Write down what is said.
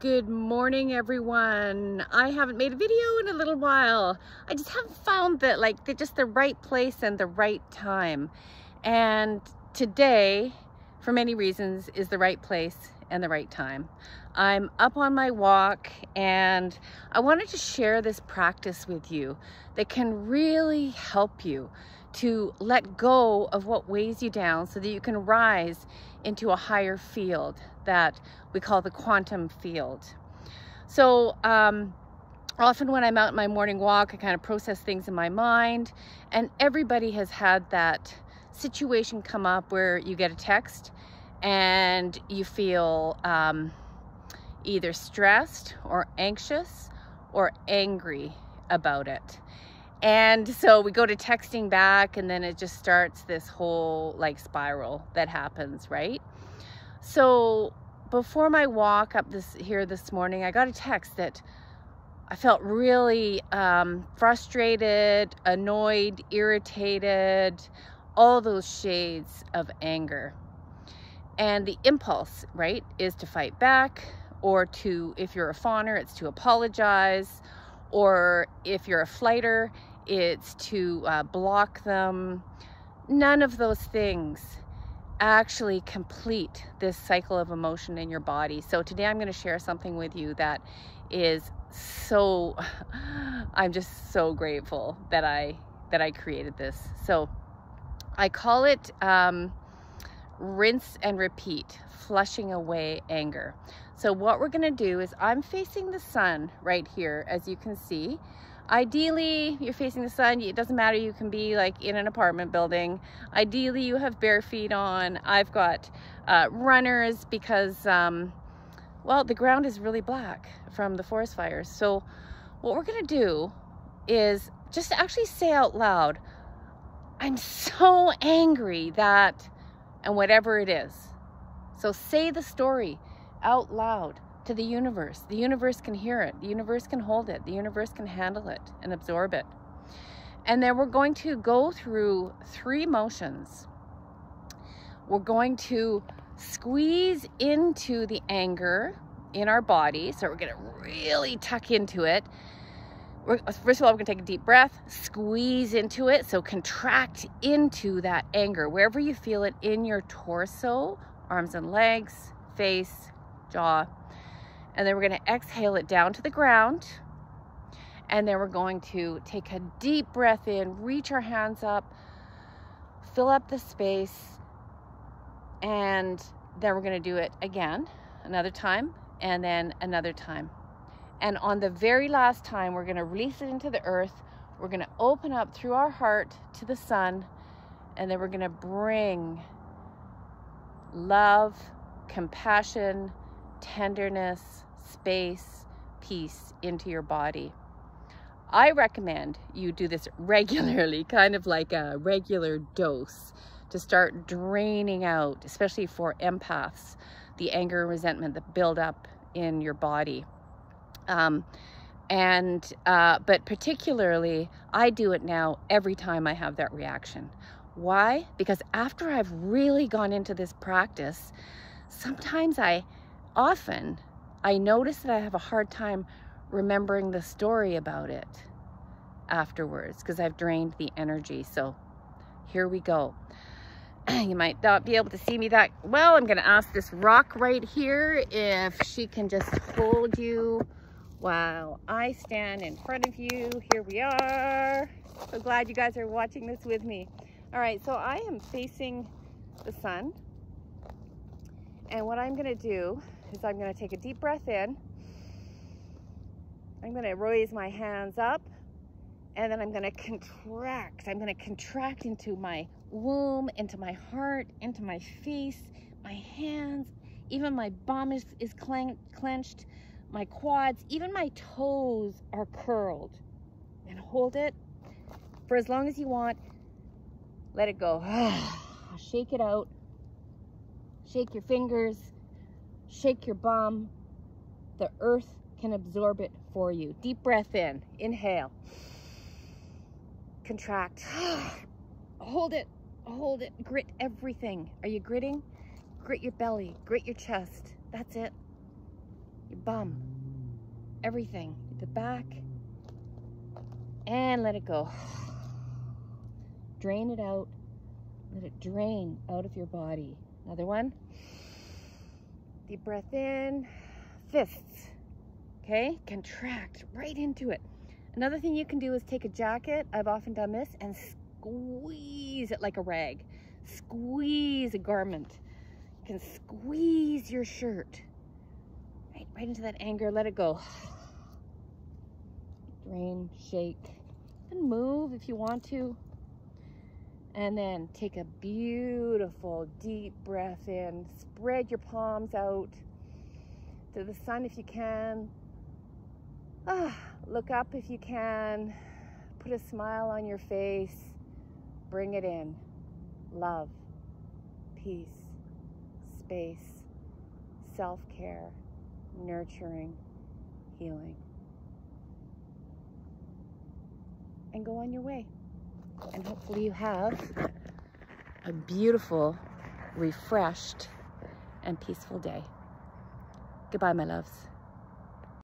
Good morning, everyone. I haven't made a video in a little while. I just haven't found that like they're just the right place and the right time. And today, for many reasons, is the right place and the right time. I'm up on my walk and I wanted to share this practice with you that can really help you to let go of what weighs you down so that you can rise into a higher field that we call the quantum field. So um, often when I'm out in my morning walk, I kind of process things in my mind and everybody has had that situation come up where you get a text and you feel um, either stressed or anxious or angry about it. And so we go to texting back and then it just starts this whole like spiral that happens, right? So before my walk up this here this morning, I got a text that I felt really um, frustrated, annoyed, irritated, all those shades of anger. And the impulse, right, is to fight back or to, if you're a fawner, it's to apologize. Or if you're a flighter, it's to uh, block them. None of those things actually complete this cycle of emotion in your body. So today I'm going to share something with you that is so I'm just so grateful that I that I created this. So I call it um, rinse and repeat, flushing away anger. So what we're going to do is I'm facing the sun right here as you can see Ideally, you're facing the sun. It doesn't matter. You can be like in an apartment building. Ideally, you have bare feet on. I've got uh, runners because, um, well, the ground is really black from the forest fires. So what we're going to do is just actually say out loud, I'm so angry that, and whatever it is. So say the story out loud to the universe. The universe can hear it. The universe can hold it. The universe can handle it and absorb it. And then we're going to go through three motions. We're going to squeeze into the anger in our body. So we're going to really tuck into it. First of all, we're going to take a deep breath, squeeze into it. So contract into that anger, wherever you feel it in your torso, arms and legs, face, jaw, and then we're going to exhale it down to the ground. And then we're going to take a deep breath in, reach our hands up, fill up the space. And then we're going to do it again, another time, and then another time. And on the very last time, we're going to release it into the earth. We're going to open up through our heart to the sun. And then we're going to bring love, compassion, tenderness, space, peace into your body. I recommend you do this regularly, kind of like a regular dose to start draining out, especially for empaths, the anger and resentment that build up in your body. Um, and, uh, but particularly, I do it now every time I have that reaction. Why? Because after I've really gone into this practice, sometimes I often I notice that I have a hard time remembering the story about it afterwards because I've drained the energy. So here we go. You might not be able to see me that well. I'm going to ask this rock right here if she can just hold you while I stand in front of you. Here we are. So glad you guys are watching this with me. All right, so I am facing the sun. And what I'm going to do is I'm going to take a deep breath in. I'm going to raise my hands up and then I'm going to contract. I'm going to contract into my womb, into my heart, into my face, my hands, even my bum is, is clenched, my quads, even my toes are curled. And hold it for as long as you want. Let it go. Shake it out. Shake your fingers shake your bum. The earth can absorb it for you. Deep breath in, inhale. Contract. hold it, hold it, grit everything. Are you gritting? Grit your belly, grit your chest. That's it. your bum, everything, the back, and let it go. Drain it out. Let it drain out of your body. Another one. Deep breath in, fists. Okay, contract right into it. Another thing you can do is take a jacket, I've often done this, and squeeze it like a rag. Squeeze a garment. You can squeeze your shirt. Right, right into that anger, let it go. Drain, shake, and move if you want to. And then take a beautiful deep breath in. Spread your palms out to the sun if you can. Ah, look up if you can. Put a smile on your face. Bring it in. Love, peace, space, self-care, nurturing, healing. And go on your way. And hopefully you have a beautiful, refreshed, and peaceful day. Goodbye, my loves.